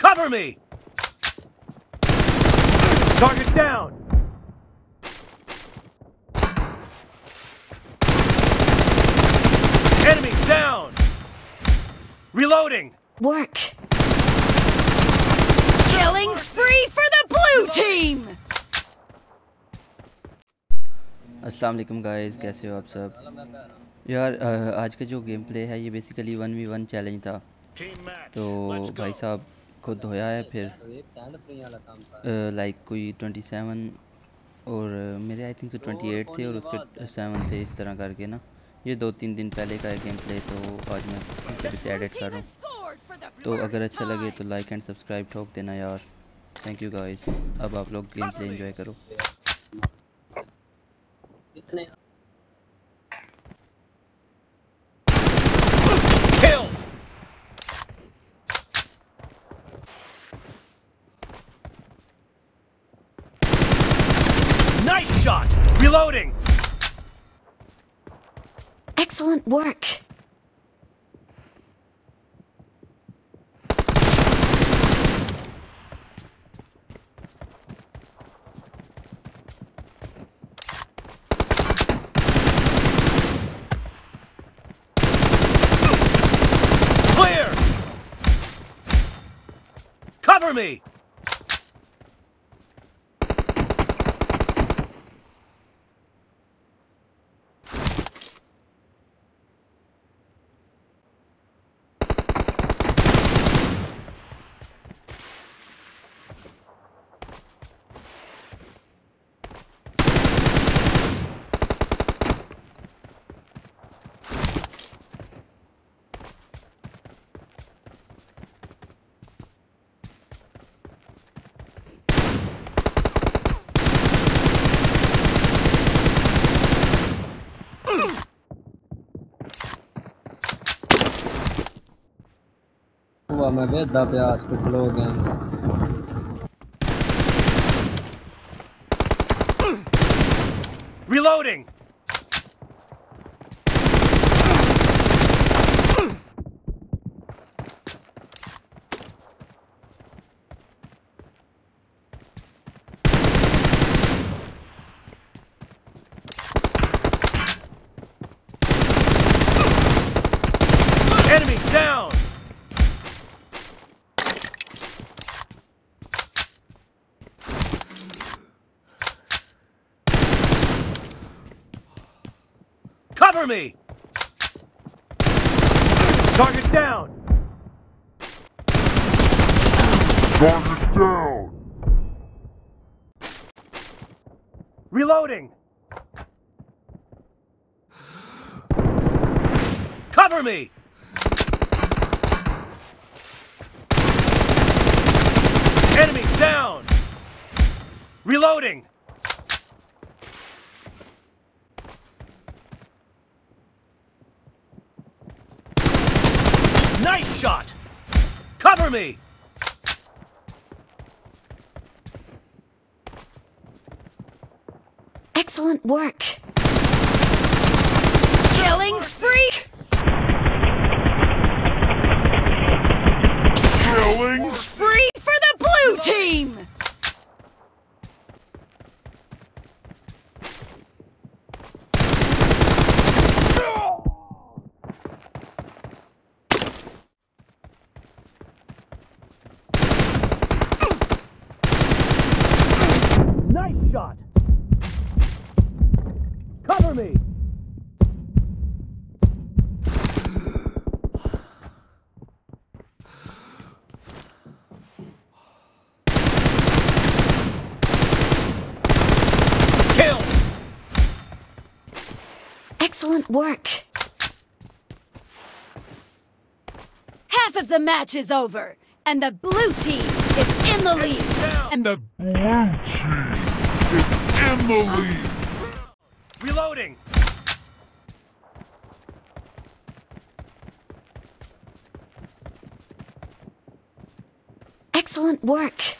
cover me! Target down! Enemy down! Reloading! Work! Killing spree for the blue team! Assalamualaikum guys, कैसे हो आप सब? यार आज का जो gameplay basically one v one challenge था। तो भाई साहब को धोया है, फिर लाइक कोई ट्वेंटी सेवन और मेरे आई थिंक से ट्वेंटी एट थे और उसके सेवन थे इस तरह करके ना। ये दो तीन दिन पहले का गेम प्ले तो आज मैं मतलब इसे एडिट कर रहा हूँ। तो अगर अच्छा लगे तो लाइक एंड सब्सक्राइब ठोक देना यार। थैंक यू गाइस अब आप लोग गेम प्ले एंजॉय करो। Excellent work. Clear! Cover me! ਭੂਆ ਮੈਂ ਵੇਖਦਾ ਪਿਆ ਇਸ ਤੇ ਖਲੋ ਗਿਆ Reloading! Cover me! Target down! Target down! Reloading! Cover me! Enemy down! Reloading! Shot! Cover me! Excellent work. Killing spree! Killing Spree for the blue team! Nice shot! Cover me! Kill! Excellent work. Half of the match is over, and the blue team is in the lead. And the blue team is in the lead. Reloading! excellent work.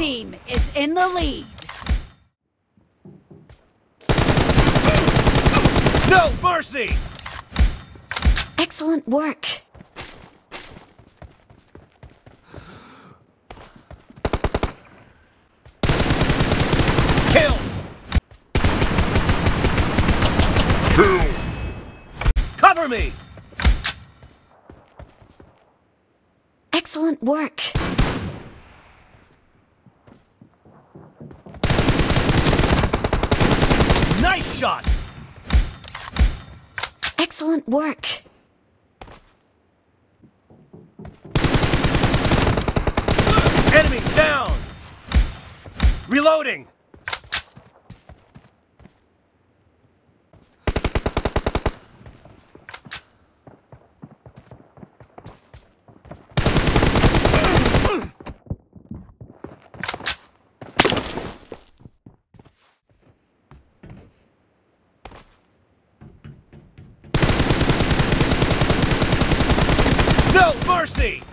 team is in the lead. No mercy! Excellent work. Kill! Kill! Cover me! Excellent work. Shot! Excellent work. Enemy down! Reloading! No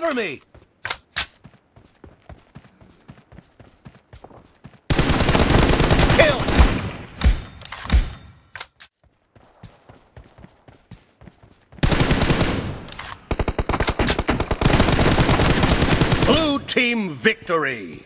Cover me! Team victory!